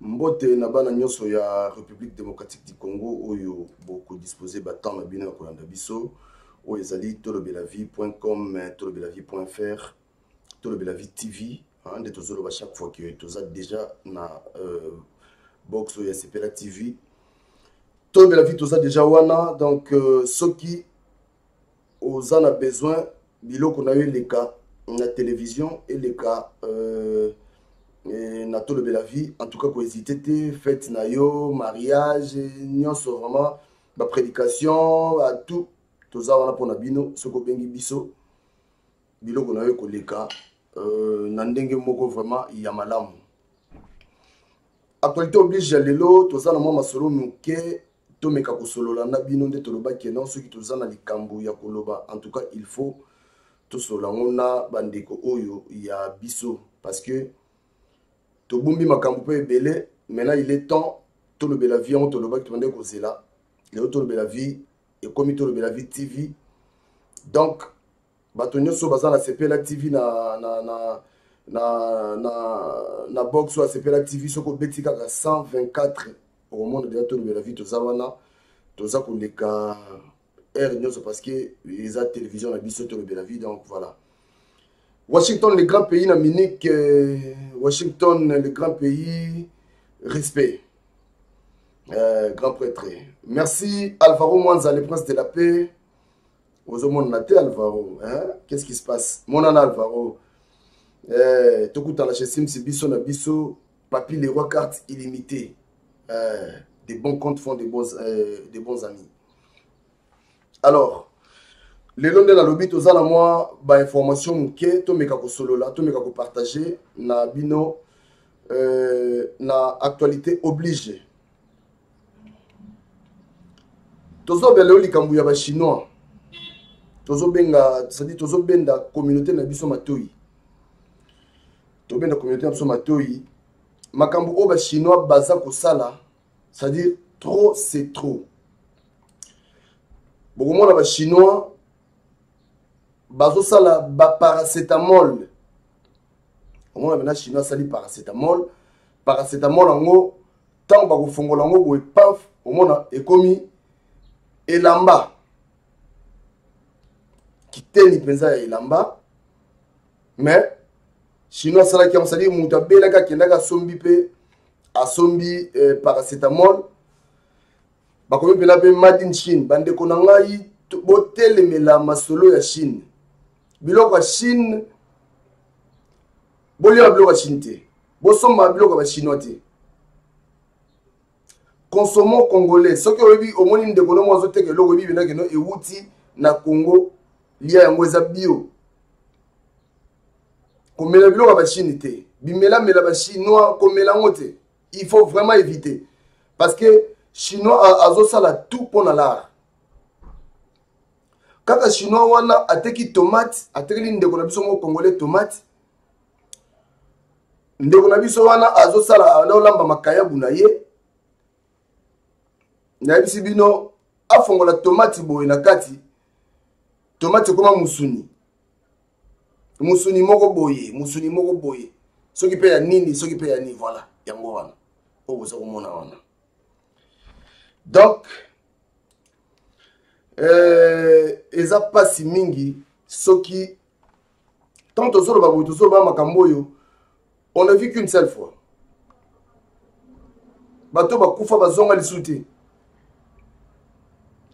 Mbote na bana nionso ya Republique Democratique du Congo oyo bo ko disposer ba temps na bino ya kolanda biso. Oyo ezali tolobelavie.com, tolobelavie.fr, tolobelavie TV. Hein, nde tozoloba chaque fois que toza déjà na euh, box oyo ya Sepela TV. Tolobelavie toza déjà wana donc euh, soki oza na besoin biloko na yo eleka na télévision eleka euh, eh, na tolobela vie en tout cas kohésite te fete na yo mariage nyonso vraiment baprédication batout toza wana mpo na bino soki obengi biso biloko na yo ekoleka euh, na ndenge moko vraiment ya malamu actualité oblige ya lelo toza na mwa masolo moke tomeka kosolola na bino nde toloba ke non soki toza na likambo ya koloba en tout cas il faut tosolola yango na bandeko oyo ya biso parce que tobombi makambo mpe ebele maintenant il est temps tolobela vie yango tolobaki tobandaki kozela lelo tolobela vie ekomi tolobela vie tv donc bato nyonso baza na sepela tv na, na, na, na, na, na box oyo asepela tv soki obeti kaka 124 okomona deja tolobela vi toza wana toza koleka heure nyonso parce que eza télévision na biso tolobela vi donc voilà washington le grand pays na munich euh, washington le grand pays respect euh, grand prêtre merci alvaro mwanza le prince de la paix ozomonana te alvaro hein? qu'est ce qui se passe monana alvaro eh, tokutana chez simsi biso na biso papi le roi carte illimité eh, des bons comptes font des bons, eh, des bons amis alors lelo nde nalobi toza na mwa bainformation moke tomeka kosolola tomeka kopartage na bino euh, na actualité oblige tozobela yo likambo ya bachinois tozobenga cestadi tozobenda communauté na biso matoi tobenda communauté na biso matoi makambo oyo bachinois baza kosala c'est-à-dire trop c'est trop bokomona bachinois bazosala baparacetamol omona mena chinois asali paracetamol paracetamol yango ntango bakofongola yango boye paf omona ekomi elamba kiteni mpenza ya elamba mais chinois asalaki yango sadire moto abelaki akendaki asombi mpe asombi eh, paracetamol bakomi mpela mpe madin chine bandeko na ngai botelemela masolo ya chine biloko ya chine bolia biloko ya chine te bosomba biloko ya bachinois te consomo congolais soki oyebi omoni ndeko nomo azoteka eloko oyebi bendakeno ewuti na congo lia yango eza bio komela biloko ya bachine te bimelamela bachinois komela yango te il faut vraiment éviter parce que chinois azosala tout mpo na lara kaka chinois wana ateki tomate atekeli ndeko na biso moko congolais tomate ndeko na biso wana azosala aolamba makayabu na ye nayebisi bino afongola tomati boye na kati tomati ekoma musuni musuni moko boye musuni moko boye soki mpe ya nini soki mpe ya nini voilà yango wana oyo boza komona wana donc euh, eza mpasi mingi soki tant tozoloba boye tozoloba makambo oyo on a vu qu'une seule fois bato bakufa bazonga lisu te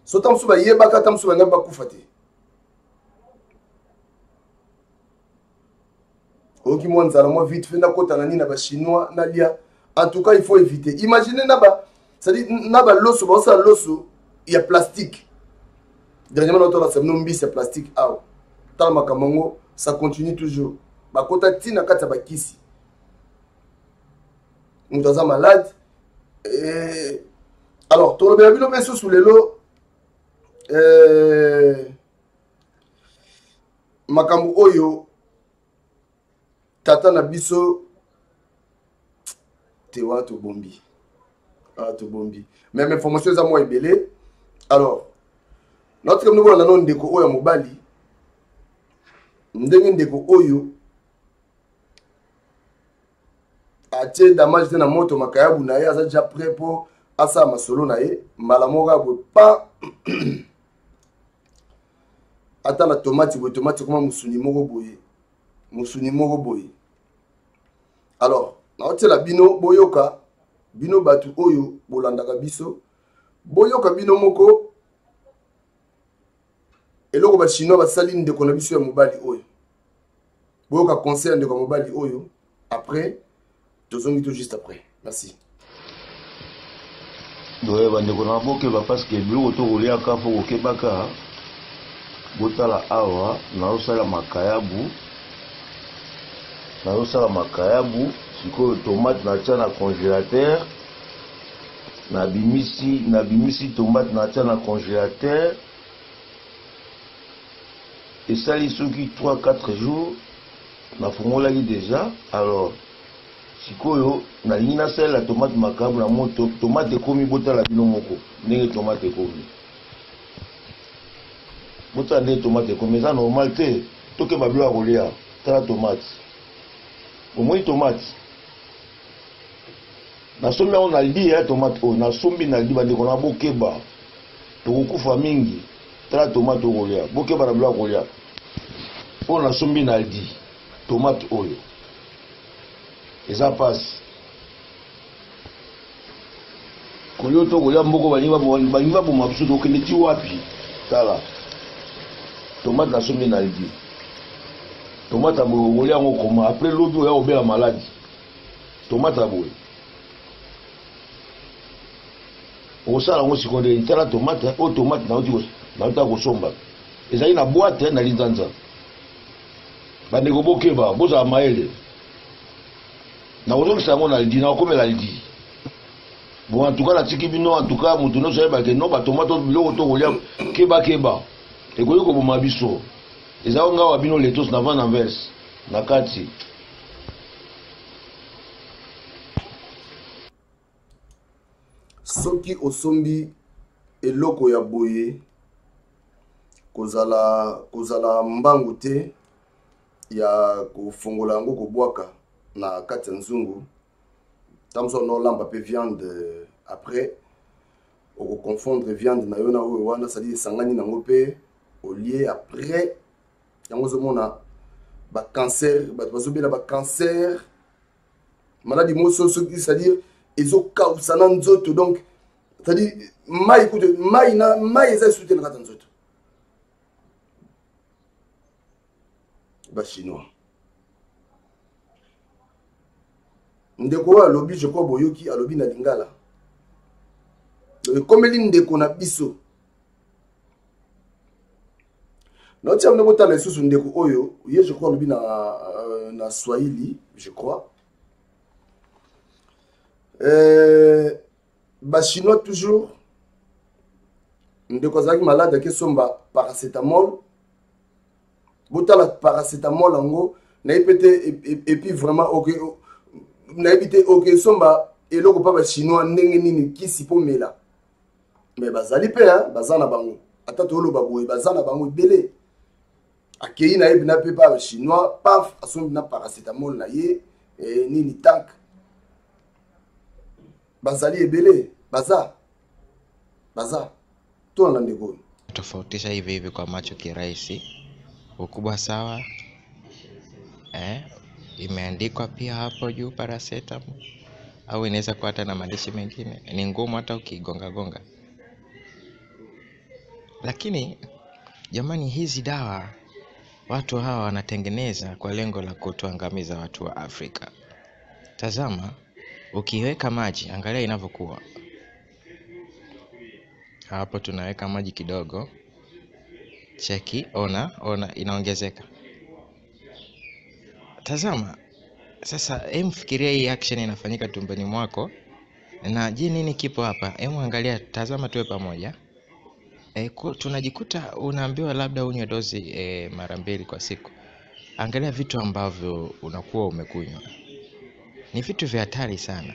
so ta mosusu bayebaka ta mosusu balingi bakufa te oyoki mwa nzala mwa vite fe nakota na nini na bachinois nalia en tout cas il faut éviter imagine na ba c'est-à-dire na ba loso ba osala loso ya plastique dernièrement na tola sabino mbisi ya plastique awa tala makambo yango ça continue toujours bakota ti na kati ya bakisi moto aza malade eh, alors tolobela bino mpe lisusu lelo eh, makambo oyo tata na biso te wana tobombi wana tobombi meme information eza mwa ebele alors natika mnokola nano ndeko oyo ya mobali ndenge ndeko oyo atie damage te na moto makayabu na ye aza deja prêt mpo asala masolo na ye mbala moko ya boye pa ata na tomati boye tomati ekoma mosuni moko boye mosuni moko boye alors naotiela bino boyoka bino bato oyo bolandaka biso boyoka bino moko eloko bachinois basali ndeko na biso ya mobali oyo boyoka conseil ya ndeko ya mobali oyo après tozongi to juste après merci doye bandeko na bokeba parceke biloko to koliaka fo kokebaka botala awa nazosala makayabu nazosala makayabu sikoyo tomate natya na congélateur nabimisi nabimisi tomate natya na congélateur esali soki 3 4 jours Nafungolaki dejà alors sikoyo nalingi nasalela tomate makayabu na moto tomate ekomi botala bino moko ndenge tomate ekomi botala ndenge tomate ekomi eza normal te tokeba bilo ya kolia tala tomate omoni tomate nasombi yango naldi ya tomate oyo nasombi naldi bandeko na bokeba tokokufa mingi tala tomate okolia bokeba na biloko kolia oyo nasombi na aldi tomate oyo eza mpasi kolio to kolia mboko balingi baboma biso tokende ti wapi tala tomate nasombi na aldi tomate ya boye okolia yango koma apres lobi oya kobela maladi tomate ya boye Okosala yango sikoyo ndenge tala tomate oyo oh, tomate nautaka kosomba ezali na bwate na linzanza bandeko bokeba bozala mayele nakozongisa yango na lidi nakokomela lidi bon antuka natiki bino antuka moto nyonso ayebake no batomato biloko tokolya kebakeba ekoki koboma biso eza o ngawa bino letos na van anvers na kati soki osombi eloko ya boye kozala kozala mbangu te ya kofongola yango kobwaka na kati ya nzungu ntango na olamba mpe viande euh, après okoconfondre viande na yo na oyo wana sadi esangani nango mpe olie après yango ozomona bacancer bato bazobela bacancer maladi moso soki c'est-à-dire ezokausa na nzoto donc c'est-à-dire mai kutu mai na mai eza esu te na kati ya nzoto bachinois ndeko oyo alobi je crois boyoki alobi na lingala ekomeli ndeko na biso naotia bino botala lisusu ndeko oyo ye je crois alobi na, euh, na swahili je crois euh, bachinois toujours ndeko azalaki malade ake somba paracetamol botala paracetamol yango nayebi mpe te epuis vraiment oke nayebi te oke somba eloko mpa bachinois ndenge nini kisi mpo mela me bazali mpe baza na bango ata toloba boye baza na bango ebele akei na ye bina mpe pa chinois paf asombi na paracetamol na ye e, nini tank bazali ebele baza baza tolanda ndeko oyo tofautisha hivi hivi kwa macho kirahisi ukubwa sawa eh, imeandikwa pia hapo juu paracetamol au inaweza kuwa hata na maandishi mengine ni ngumu hata ukigongagonga lakini jamani hizi dawa Watu hawa wanatengeneza kwa lengo la kutuangamiza watu wa Afrika. Tazama, ukiweka maji, angalia inavyokuwa. Hapo tunaweka maji kidogo, cheki, ona ona, inaongezeka. Tazama sasa, hem, fikiria hii action inafanyika tumboni mwako, na je, nini kipo hapa? Hem, angalia, tazama tuwe pamoja. E, tunajikuta unaambiwa labda unywe dozi e, mara mbili kwa siku. Angalia vitu ambavyo unakuwa umekunywa, ni vitu vya hatari sana.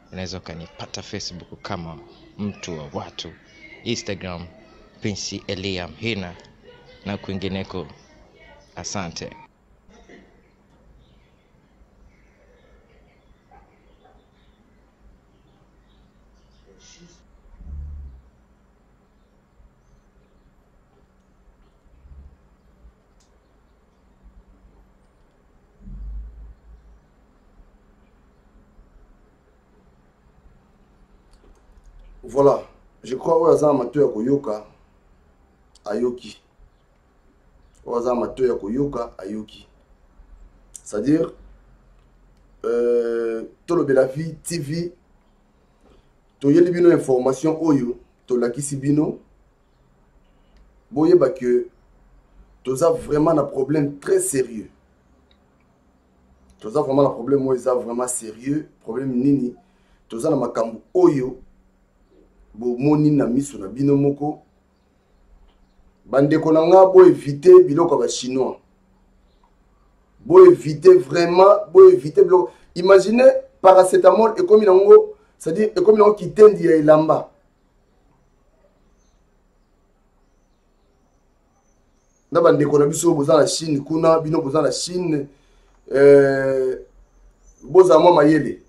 Unaweza ukanipata Facebook kama mtu wa watu, Instagram Prince Elia Mhina na kwingineko. Asante. voilà je crois oyo aza na mato ya koyoka ayoki oyo aza na mato ya koyoka ayoki c'est-à-dire euh, tolobela vie tv toyeli bino information oyo tolakisi bino boyeba que toza vraiment na problème très sérieux toza vraiment na problème oyo eza vraiment sérieux problème nini toza na makambo oyo bomoni na miso na bino moko bandeko na nga boevite biloko ya bachinois boevite vraiment boevite biloko imagine paracetamol ekomi nango c'est-à-dire ekomi nango kitendi ya elamba na bandeko na biso boza na chine kuna bino boza na chine eh, bozala mwa mayele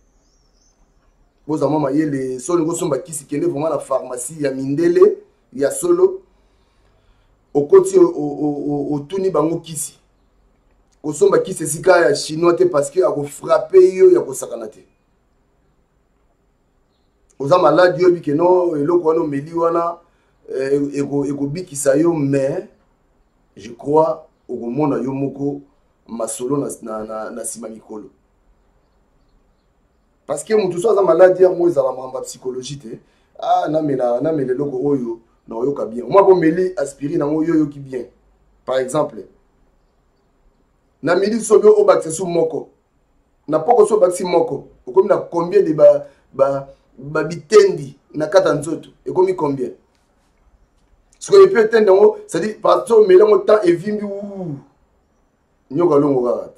bozala mwa mayele so olingi osomba kisi kende vraimen na pharmacie ya mindele ya solo okoti otuni bango kisi kosomba kisi esika ya chinois te parce que akofrape yo ya kosakana te oza maladi oyebi ke no eloko wana omeli wana eh, ekobikisa yo mais je crois okomona yo moko masolo na nsima na, na, na mikolo parce que moto so aza maladi yango ezala makambo ya psychologie te ah, namela namela eloko oyo na oyoka bien omwa bomeli aspirine yango yo oyoki bien par exemple na midi soki obakisa su moko na poko so obakisi moko okomi na combien de ba, ba, ba bitendi na kata nzoto ekomi combien sikoyo epi etende yango cetadi parti omeli yango temps evimbi uu nyoka longo kaka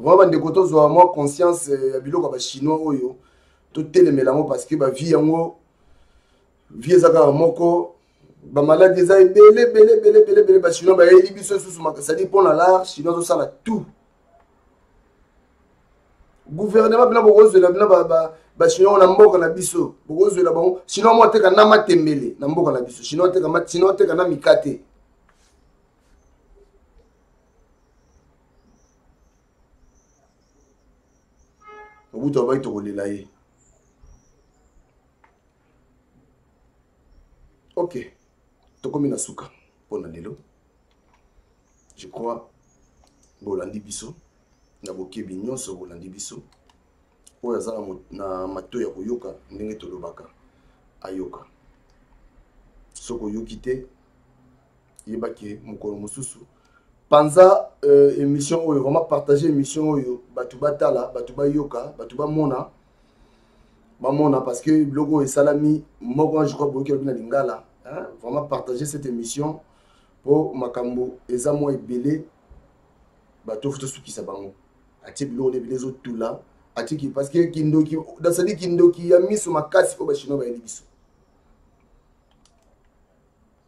vraimen bandeko tozwa mwa conscience eh, ya biloko ya bachinois oyo totelemela yango parce que bavie yango vie eza kaka moko bamaladi eza ebele ebele ebele ebele ebele bachinois bayeli biso lisusu makasadi mpo na lar chinois azosala tout guvernema bina bokozwela bina bachinois na mboka na biso bokozwela bango chinois mo ateka na matembele na mboka na biso chinois ateka chinois ateka na mikate obutu abaki tokolela ye ok tokomi na suka mpo na lelo je crois bolandi biso na bokebi nyonso bolandi biso oyo aza na mato ya koyoka ndenge tolobaka ayoka soki oyoki te yebaki mokolo mosusu panza euh, émission oyo vraiment partage émission oyo bato batala bato bayoka bato bamona bamona parce que biloko oyo esalami moko wana je crois boyoki alobi na lingala vraiment partager cette émission mpo makambo eza mwa ebele bato ofuti osukisa bango atie biloko na ebele ezotula atiki parce que kindoki dasadi kindoki ya miso makasi oyo bachinois bayeli biso